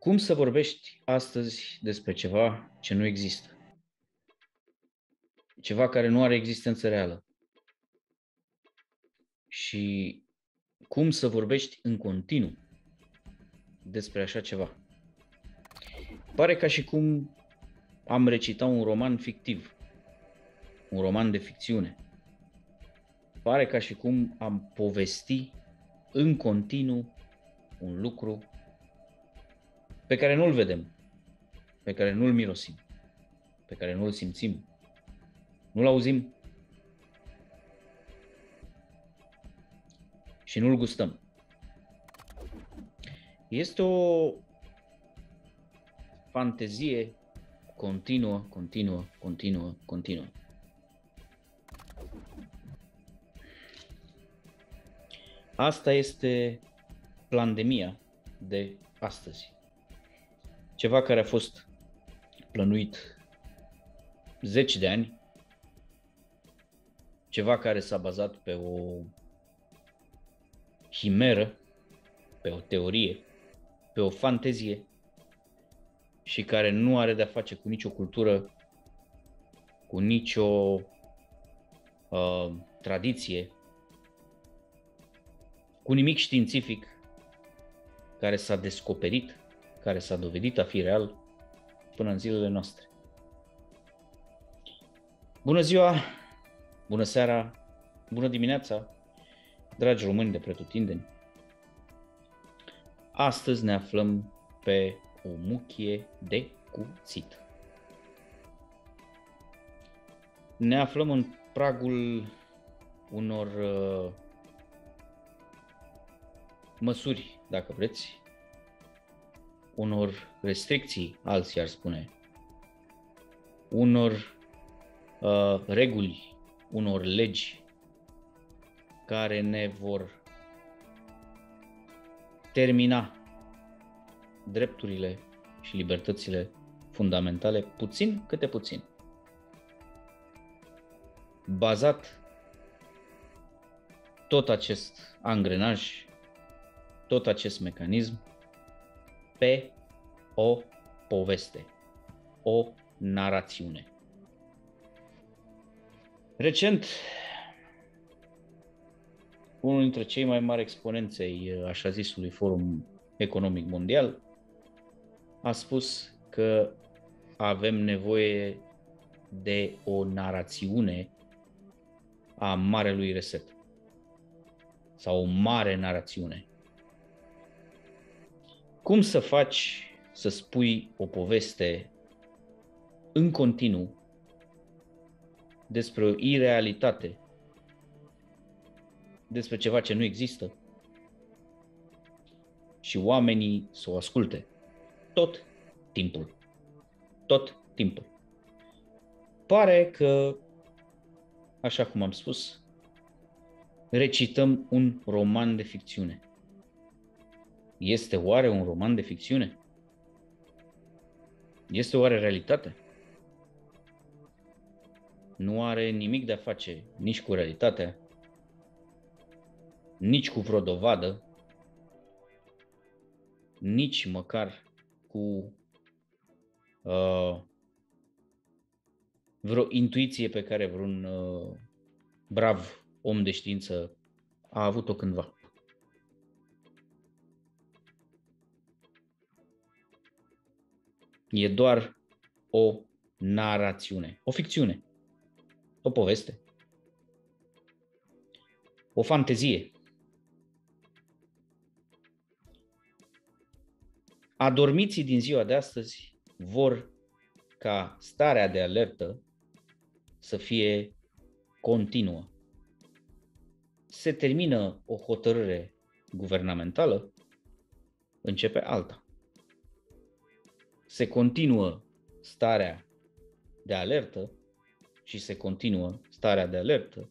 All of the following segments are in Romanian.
Cum să vorbești astăzi despre ceva ce nu există? Ceva care nu are existență reală. Și cum să vorbești în continuu despre așa ceva? Pare ca și cum am recitat un roman fictiv, un roman de ficțiune. Pare ca și cum am povesti în continuu un lucru pe care nu-l vedem, pe care nu-l mirosim, pe care nu-l simțim, nu-l auzim și nu-l gustăm. Este o fantezie continuă, continuă, continuă, continuă. Asta este pandemia de astăzi. Ceva care a fost plănuit zeci de ani, ceva care s-a bazat pe o chimeră, pe o teorie, pe o fantezie și care nu are de-a face cu nicio cultură, cu nicio uh, tradiție, cu nimic științific care s-a descoperit, care s-a dovedit a fi real până în zilele noastre. Bună ziua, bună seara, bună dimineața, dragi români de pretutindeni. Astăzi ne aflăm pe o muchie de cuțit. Ne aflăm în pragul unor uh, măsuri, dacă vreți, unor restricții, alții ar spune, unor uh, reguli, unor legi care ne vor termina drepturile și libertățile fundamentale puțin câte puțin. Bazat tot acest angrenaj, tot acest mecanism pe o poveste, o narațiune. Recent, unul dintre cei mai mari exponenți ai așa zisului Forum Economic Mondial a spus că avem nevoie de o narațiune a Marelui Reset sau o mare narațiune. Cum să faci să spui o poveste în continuu despre o irealitate, despre ceva ce nu există și oamenii să o asculte tot timpul. Tot timpul. Pare că, așa cum am spus, recităm un roman de ficțiune. Este oare un roman de ficțiune? Este oare realitate? Nu are nimic de a face nici cu realitatea, nici cu vreo dovadă, nici măcar cu uh, vreo intuiție pe care vreun uh, brav om de știință a avut-o cândva. E doar o narațiune, o ficțiune, o poveste, o fantezie. Adormiții din ziua de astăzi vor ca starea de alertă să fie continuă. Se termină o hotărâre guvernamentală, începe alta se continuă starea de alertă și se continuă starea de alertă,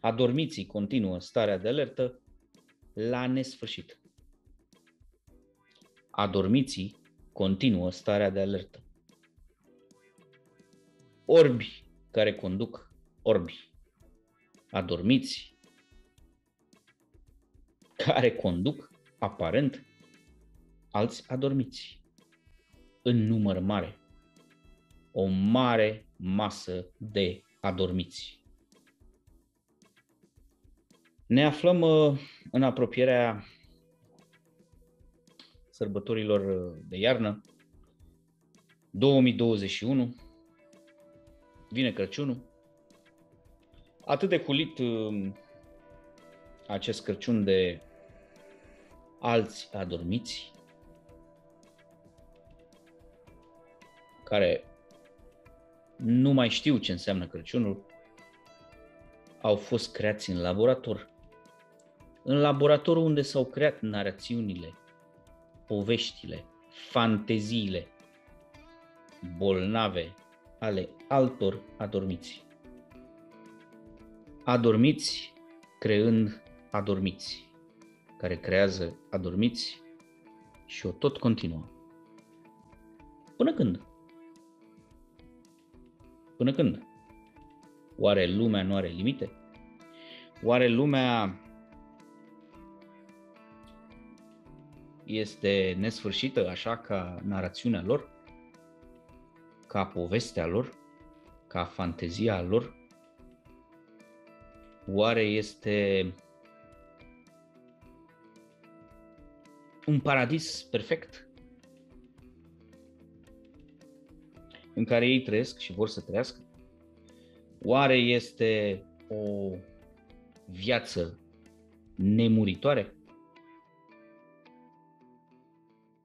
adormiții continuă starea de alertă la nesfârșit. Adormiții continuă starea de alertă. Orbi care conduc orbi. Adormiți care conduc aparent alți adormiți. În număr mare. O mare masă de adormiți. Ne aflăm uh, în apropierea sărbătorilor uh, de iarnă, 2021, vine Crăciunul. Atât de culit uh, acest Crăciun de alți adormiți, care nu mai știu ce înseamnă Crăciunul, au fost creați în laborator. În laboratorul unde s-au creat narațiunile, poveștile, fanteziile bolnave ale altor adormiți. Adormiți creând adormiți, care creează adormiți și o tot continuă. Până când? Până când? Oare lumea nu are limite? Oare lumea este nesfârșită așa ca narațiunea lor? Ca povestea lor? Ca fantezia lor? Oare este un paradis perfect în care ei trăiesc și vor să trăiască? Oare este o viață nemuritoare?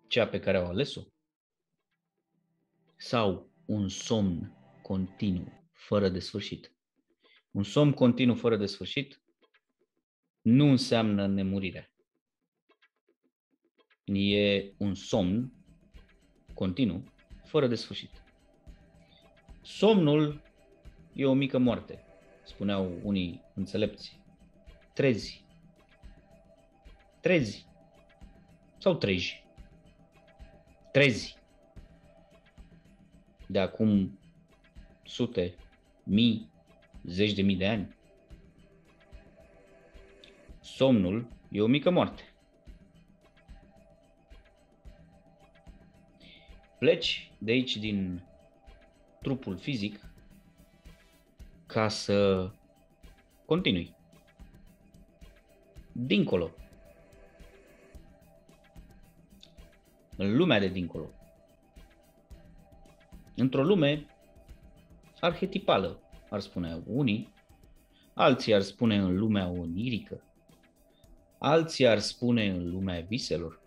Cea pe care au ales-o? Sau un somn continuu, fără de sfârșit? Un somn continuu fără de sfârșit nu înseamnă nemurire. E un somn continuu, fără de sfârșit. Somnul e o mică moarte, spuneau unii înțelepți. Trezi. Trezi. Sau treji. Trezi. De acum sute, mii, zeci de mii de ani. Somnul e o mică moarte. Pleci de aici din trupul fizic ca să continui. Dincolo. În lumea de dincolo. Într-o lume arhetipală, ar spune unii, alții ar spune în lumea onirică, alții ar spune în lumea viselor.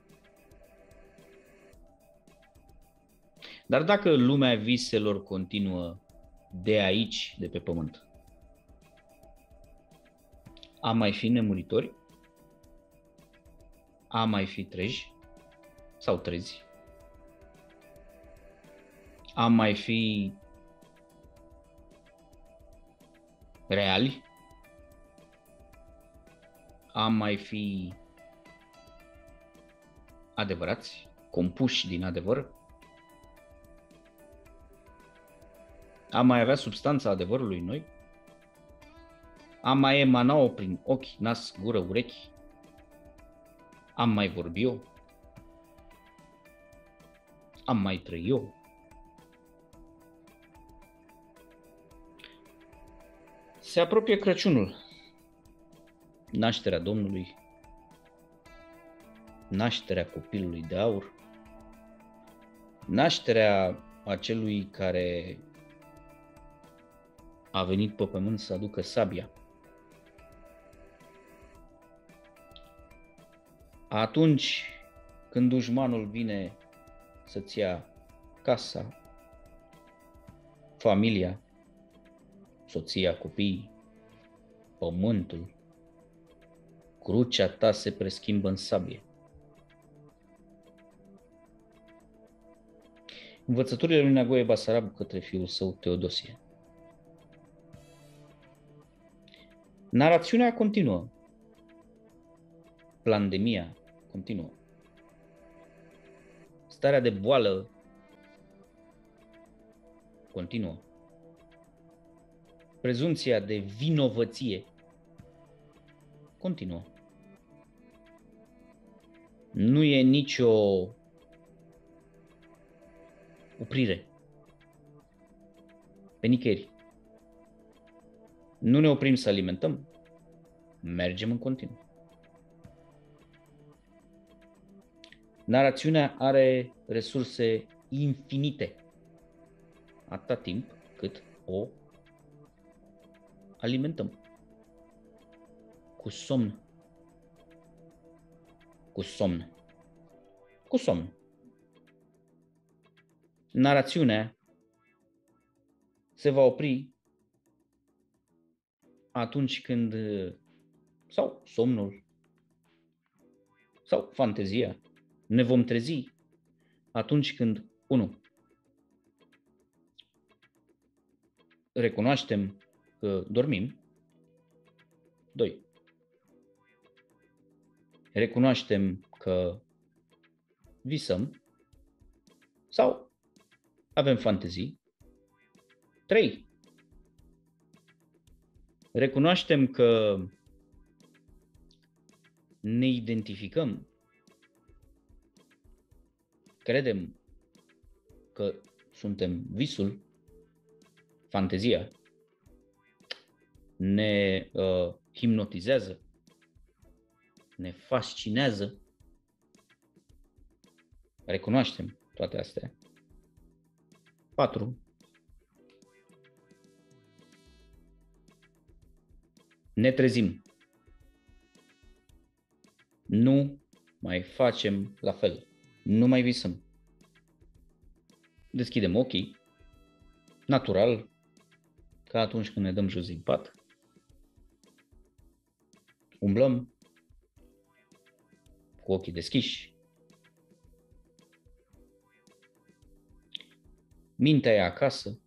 Dar dacă lumea viselor continuă de aici, de pe pământ, am mai fi nemuritori? Am mai fi treji sau trezi? Am mai fi reali? Am mai fi adevărați, compuși din adevăr? Am mai avea substanța adevărului noi? Am mai emana-o prin ochi, nas, gură, urechi? Am mai vorbi eu? Am mai trăi eu? Se apropie Crăciunul, nașterea Domnului, nașterea copilului de aur, nașterea acelui care a venit pe pământ să aducă sabia. Atunci când dușmanul vine să-ți ia casa, familia, soția, copiii, pământul, crucea ta se preschimbă în sabie. Învățăturile lui Neagoe Basarab către fiul său Teodosie. Narațiunea continuă. Plandemia continuă. Starea de boală continuă. Prezumția de vinovăție continuă. Nu e nicio oprire. Pe nicăieri. Nu ne oprim să alimentăm, mergem în continuu. Narațiunea are resurse infinite, atâta timp cât o alimentăm. Cu somn. Cu somn. Cu somn. Narațiunea se va opri atunci când sau somnul sau fantezia ne vom trezi atunci când 1. Recunoaștem că dormim. 2. Recunoaștem că visăm sau avem fantezii. 3. Recunoaștem că ne identificăm, credem că suntem visul, fantezia, ne uh, hipnotizează, ne fascinează, recunoaștem toate astea. 4. Ne trezim. Nu mai facem la fel. Nu mai visăm. Deschidem ochii, natural, ca atunci când ne dăm jos din pat. Umblăm cu ochii deschiși. Mintea e acasă,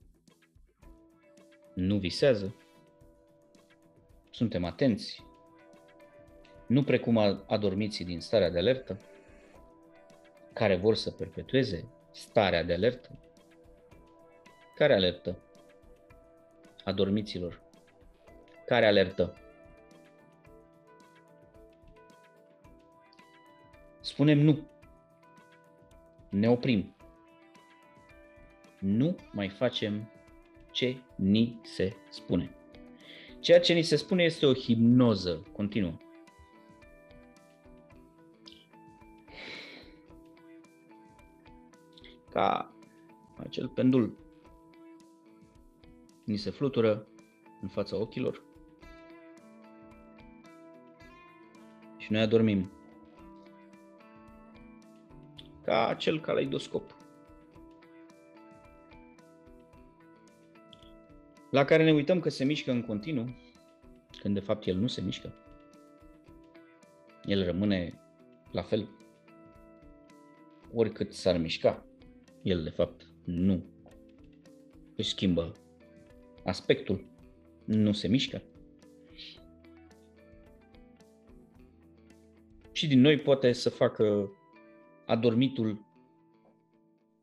nu visează, suntem atenți, nu precum adormiții din starea de alertă, care vor să perpetueze starea de alertă. Care alertă? Adormiților. Care alertă? Spunem nu. Ne oprim. Nu mai facem ce ni se spune. Ceea ce ni se spune este o hipnoză continuă. Ca acel pendul ni se flutură în fața ochilor și noi adormim. Ca acel caleidoscop la care ne uităm că se mișcă în continuu, când de fapt el nu se mișcă. El rămâne la fel. Oricât s-ar mișca, el de fapt nu își schimbă aspectul, nu se mișcă. Și din noi poate să facă adormitul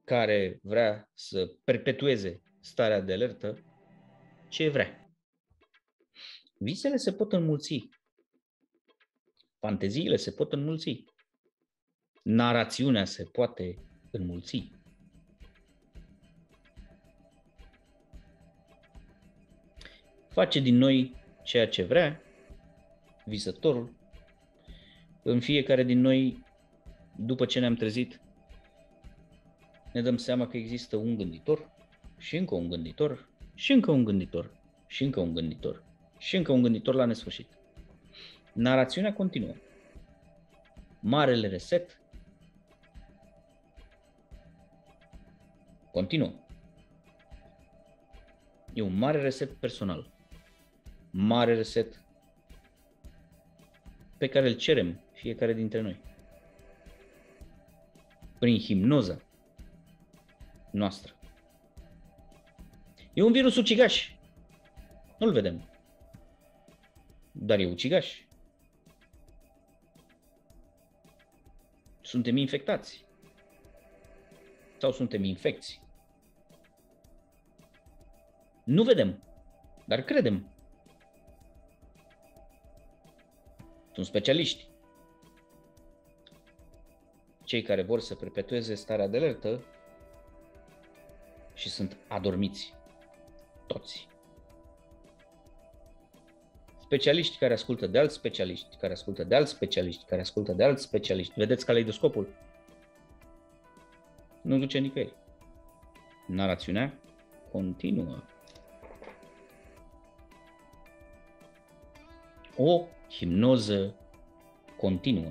care vrea să perpetueze starea de alertă ce vrea. Visele se pot înmulți. Fanteziile se pot înmulți. Narațiunea se poate înmulți. Face din noi ceea ce vrea visătorul. În fiecare din noi, după ce ne-am trezit, ne dăm seama că există un gânditor și încă un gânditor și încă un gânditor, și încă un gânditor, și încă un gânditor la nesfârșit. Narațiunea continuă. Marele reset continuă. E un mare reset personal. Mare reset pe care îl cerem fiecare dintre noi. Prin hipnoza noastră. E un virus ucigaș. Nu-l vedem. Dar e ucigaș. Suntem infectați. Sau suntem infecți. Nu vedem, dar credem. Sunt specialiști. Cei care vor să perpetueze starea de alertă și sunt adormiți. Toți. Specialiști care ascultă de alți specialiști, care ascultă de alți specialiști, care ascultă de alți specialiști. Vedeți caleidoscopul? Nu duce nicăieri. Narațiunea continuă. O hipnoză continuă.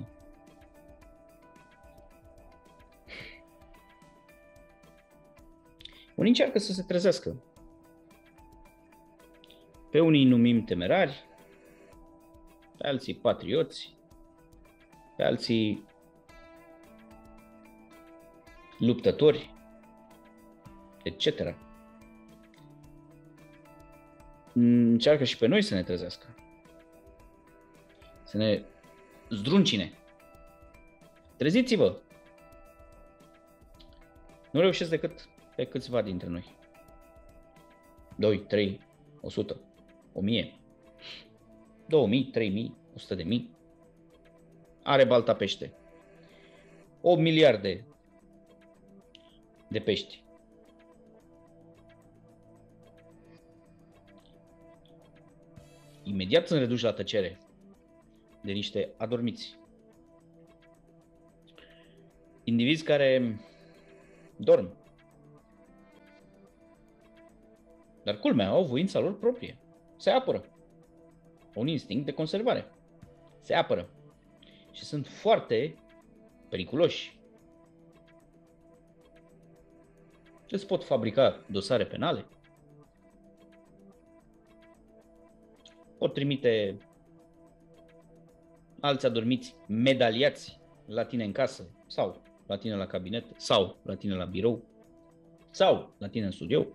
Unii încearcă să se trezească. Pe unii numim temerari, pe alții patrioți, pe alții luptători, etc. Încearcă și pe noi să ne trezească. Să ne zdruncine. Treziți-vă! Nu reușesc decât pe câțiva dintre noi. 2, 3, 100, 1000, 2000, 3000, 100 de mii. Are balta pește. 8 miliarde de pești. Imediat sunt reduși la tăcere de niște adormiți. Indivizi care dorm. Dar culmea, au voința lor proprie. Se apără. Un instinct de conservare. Se apără. Și sunt foarte periculoși. Îți pot fabrica dosare penale. Pot trimite alți adormiți medaliați la tine în casă sau la tine la cabinet sau la tine la birou sau la tine în studio.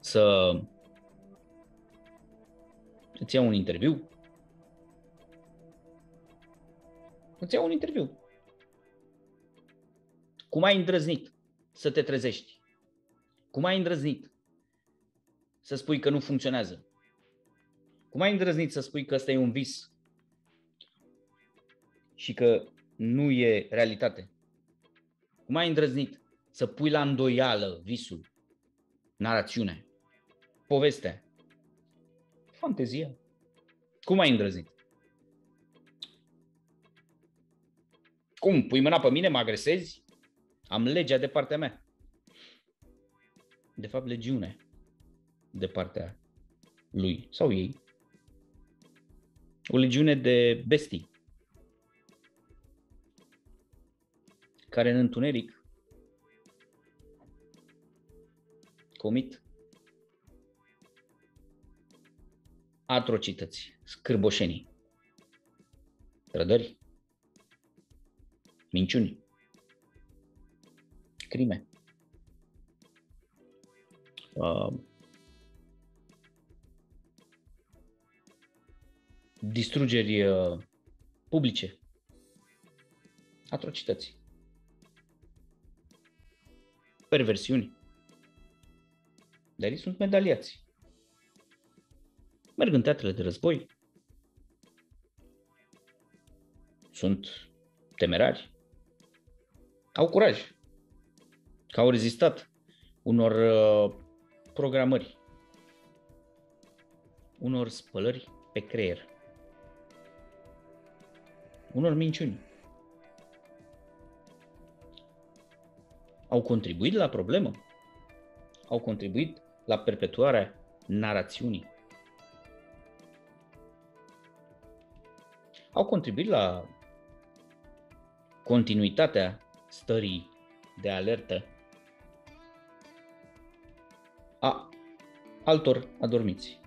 Să îți iau un interviu. Îți iau un interviu. Cum ai îndrăznit să te trezești? Cum ai îndrăznit să spui că nu funcționează? Cum ai îndrăznit să spui că ăsta e un vis și că nu e realitate? Cum ai îndrăznit să pui la îndoială visul, narațiunea, povestea, fantezia? Cum ai îndrăznit? Cum? Pui mâna pe mine, mă agresezi? Am legea de partea mea. De fapt, legiune de partea lui sau ei. O legiune de bestii care în întuneric comit atrocități, scârboșenii, trădări, minciuni, crime. Uh, distrugeri uh, publice, atrocități, perversiuni. Dar ei sunt medaliați. Merg în teatrele de război, sunt temerari, au curaj, că au rezistat unor uh, programări, unor spălări pe creier unor minciuni. Au contribuit la problemă? Au contribuit la perpetuarea narațiunii? Au contribuit la continuitatea stării de alertă a altor adormiți.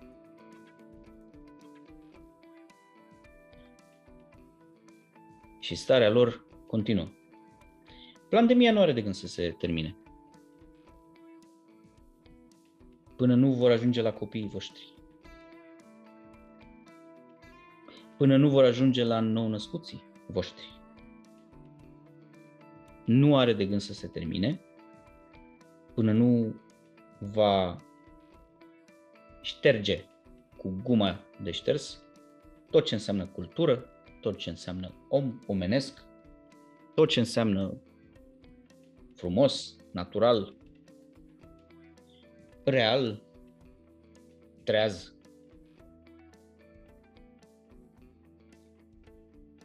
Și starea lor continuă. Pandemia nu are de gând să se termine. Până nu vor ajunge la copiii voștri. Până nu vor ajunge la nou-născuții voștri. Nu are de gând să se termine până nu va șterge cu guma de șters tot ce înseamnă cultură, tot ce înseamnă om omenesc, tot ce înseamnă frumos, natural, real, treaz.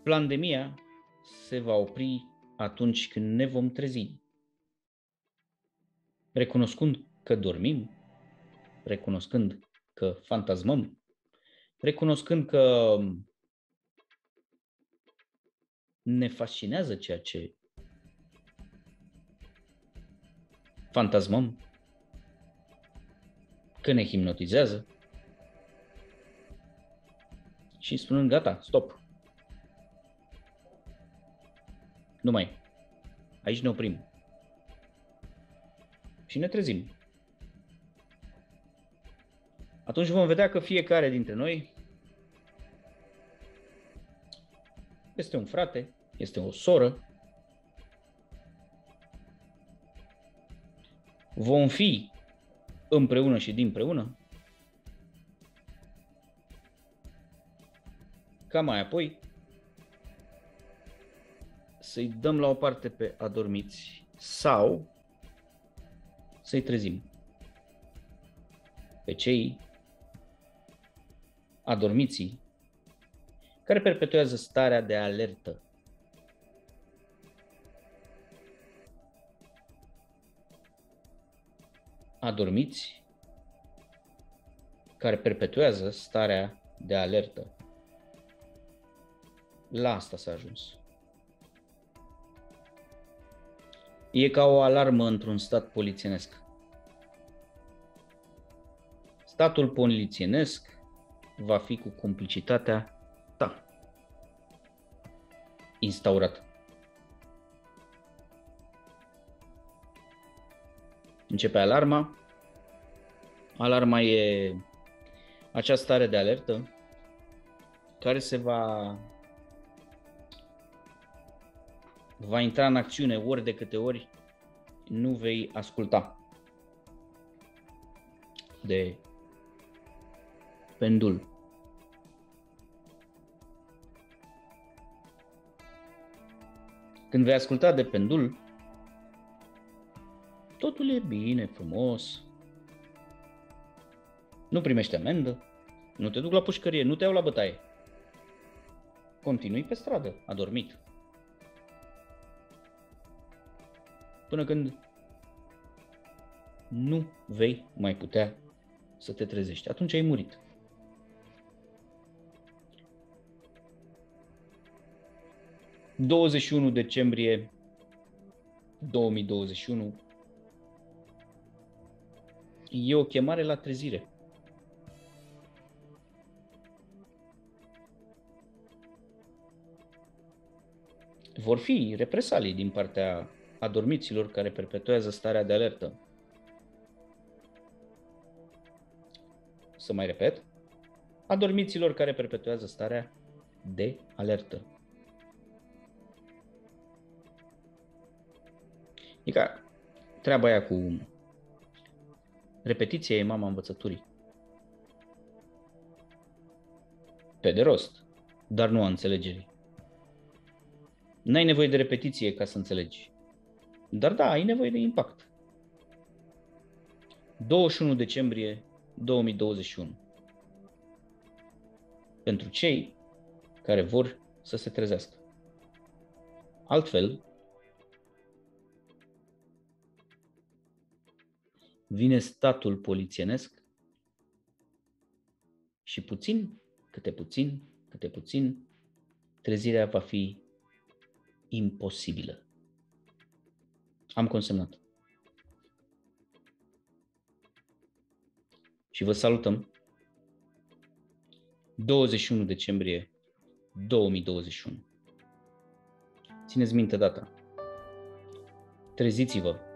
Pandemia se va opri atunci când ne vom trezi. Recunoscând că dormim, recunoscând că fantasmăm, recunoscând că ne fascinează ceea ce fantasmăm, că ne hipnotizează și spunând gata, stop. Nu mai. Aici ne oprim. Și ne trezim. Atunci vom vedea că fiecare dintre noi este un frate, este o soră. Vom fi împreună și dinpreună. Ca mai apoi să-i dăm la o parte pe adormiți sau să-i trezim pe cei adormiții care perpetuează starea de alertă. Adormiți care perpetuează starea de alertă. La asta s-a ajuns. E ca o alarmă într-un stat polițienesc. Statul polițienesc va fi cu complicitatea ta instaurat. Începe alarma. Alarma e acea stare de alertă care se va va intra în acțiune ori de câte ori nu vei asculta de pendul. Când vei asculta de pendul, totul e bine, frumos. Nu primești amendă, nu te duc la pușcărie, nu te iau la bătaie. Continui pe stradă, adormit. Până când nu vei mai putea să te trezești. Atunci ai murit. 21 decembrie 2021 e o chemare la trezire. Vor fi represalii din partea adormiților care perpetuează starea de alertă. Să mai repet, adormiților care perpetuează starea de alertă. E ca treaba aia cu repetiția e mama învățăturii. Pe de rost, dar nu a înțelegerii. N-ai nevoie de repetiție ca să înțelegi. Dar da, ai nevoie de impact. 21 decembrie 2021. Pentru cei care vor să se trezească. Altfel, vine statul polițienesc și puțin, câte puțin, câte puțin, trezirea va fi imposibilă. Am consemnat. Și vă salutăm. 21 decembrie 2021. Țineți minte data. Treziți-vă